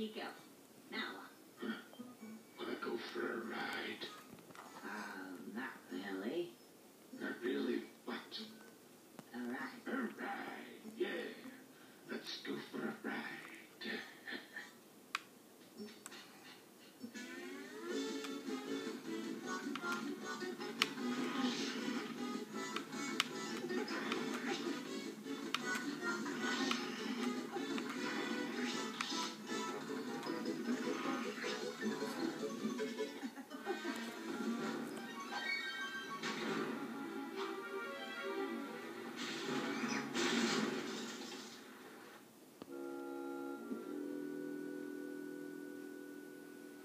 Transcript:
you go.